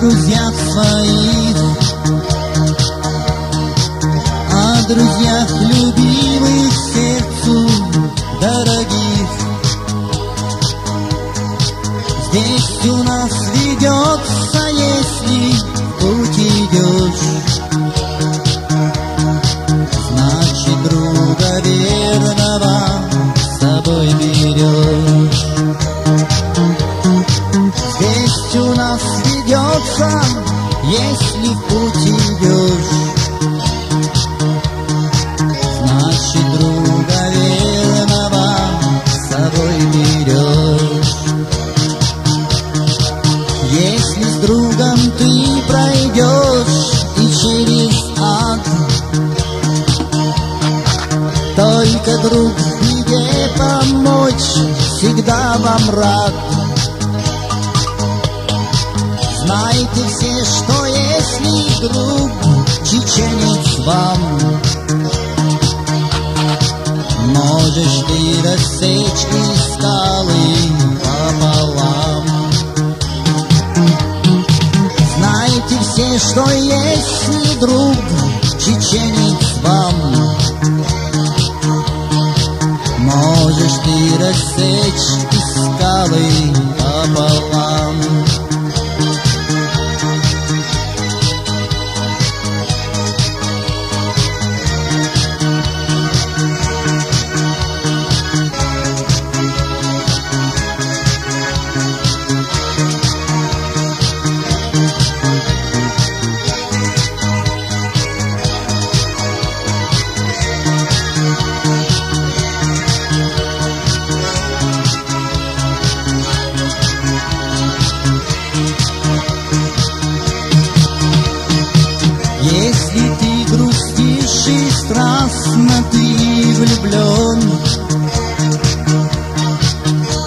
друзьях своих, о друзьях любимых сердцу Если с другом ты пройдешь и через ад, только друг в беде помочь всегда вам рад. Знайте все, что если друг чеченец вам, можешь ты рассечь и скалы Virginia. Страстно ты влюблен,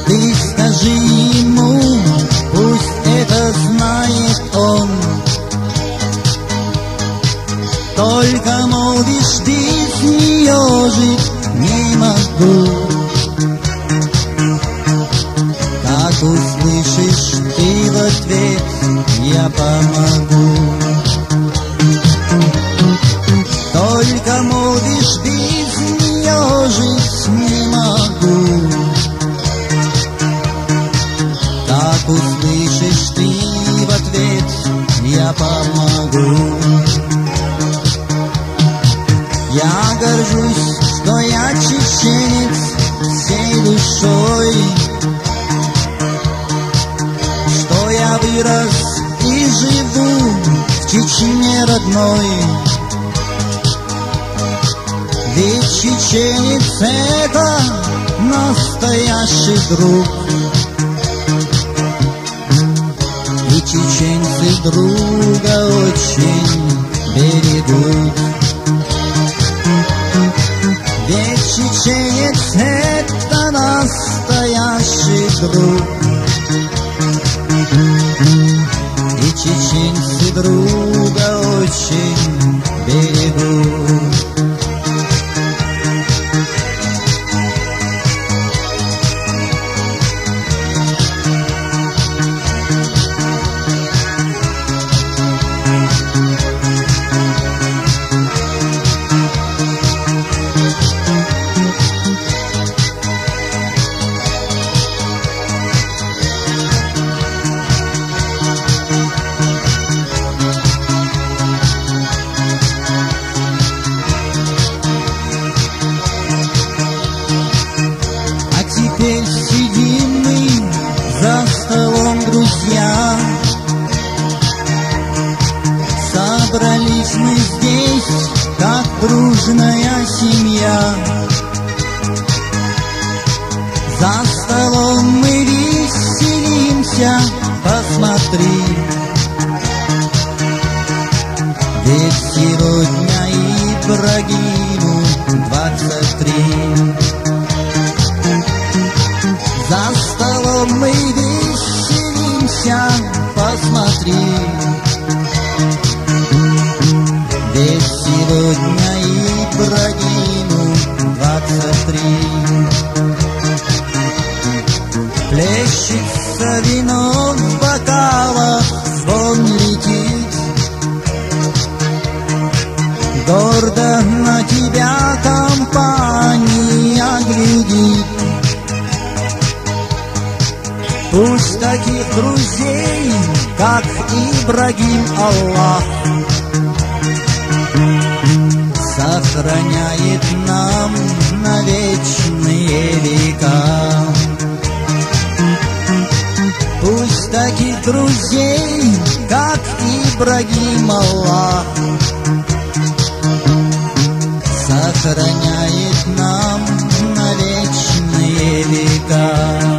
ты скажи ему, пусть это знает он. Только молвишь, без нее жить не могу. Как услышишь ты в ответ, я помогу. В Чечне родной. Ведь чеченец это настоящий друг. И чеченцы друга очень берегут. Ведь чеченец это настоящий друг. И чеченцы друга Сегодня и Ибрагиму двадцать три. Плещется вино в бокалах, звон летит. Гордо на тебя компания глядит. Пусть таких друзей, как Ибрагим Аллах. Сохраняет нам на вечные века. Пусть таких друзей, как Ибрагим Аллах, Сохраняет нам на вечные века.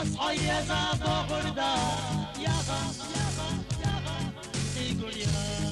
I am the Yaga, yaga, yaga Ey gül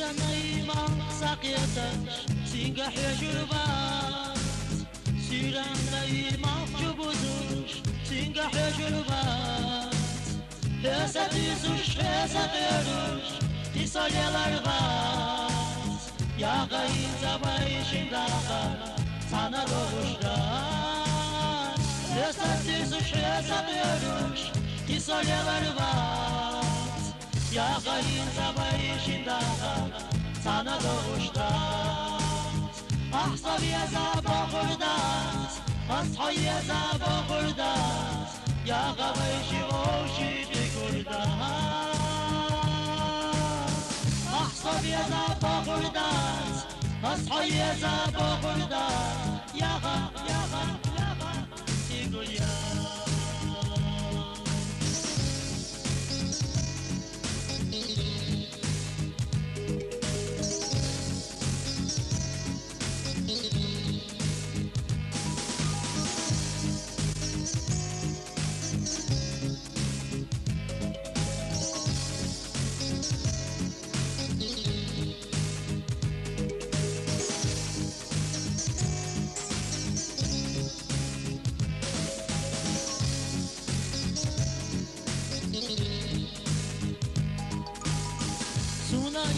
نايمة ساقية سينقح يا جربات سيرة نايمة جبوزوش سينقح يا جربات Hesa düzüş, hesa dönüş, isolyalar var Yağayınca bayışın dağlar, sana doğuşlar Hesa düzüş, hesa dönüş, isolyalar var یاغرین زبای شنداغا سانا دوشتا احسابی از آبا خوردست مصحای از آبا خوردست یا قبایشی غوشی بگردست احسابی از آبا خوردست مصحای از آبا خوردست یا قبایشی غوشی بگردست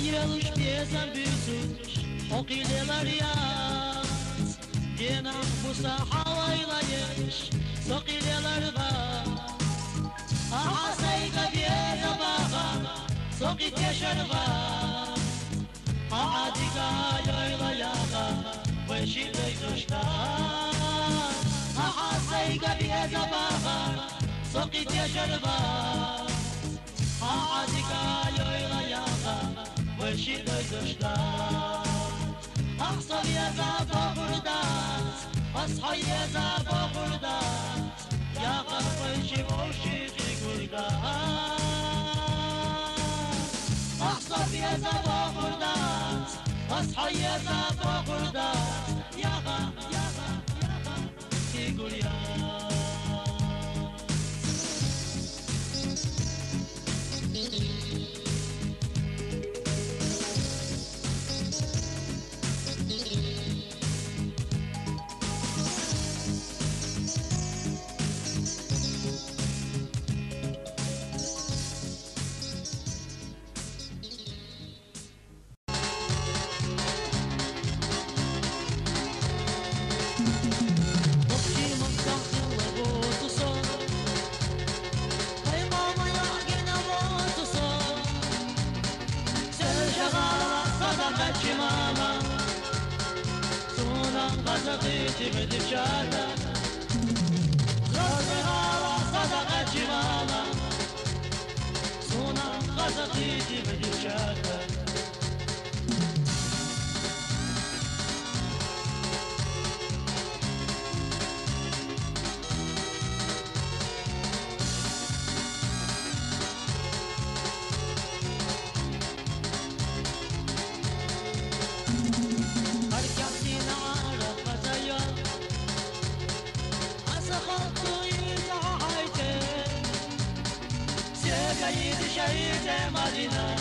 Iremos pesa bisus Oki de laryas Gena busa havayla yeş Soki de larva Aha sayga bieza baha Soki teşerva Aha diga yoyla yaga Veşi deydoşta Aha sayga bieza baha Soki teşerva Aha diga yoyla شیر گذاشتم اقصابی از عبا خوردن اصحایی از عبا خوردن یقر خوشی مرشیقی گردن اقصابی از عبا خوردن اصحایی از عبا خوردن یقر شهید مدینه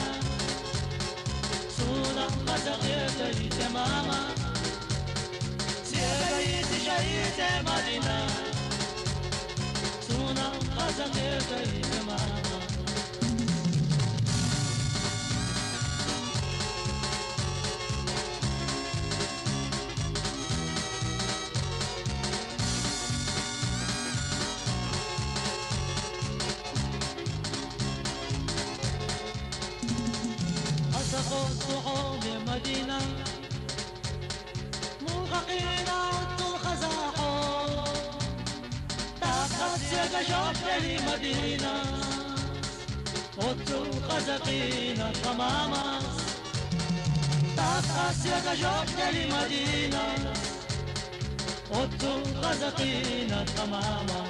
سونم قزقیت ماما سيغيت شهيد مدينة سونا قزقيت ماما صحون مدينة موققين عدوا الخزاحو تاقت سيقى شوف لي مدينة عدوا الخزقين تماما تاقت سيقى شوف لي مدينة عدوا الخزقين تماما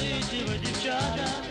Сунам азаты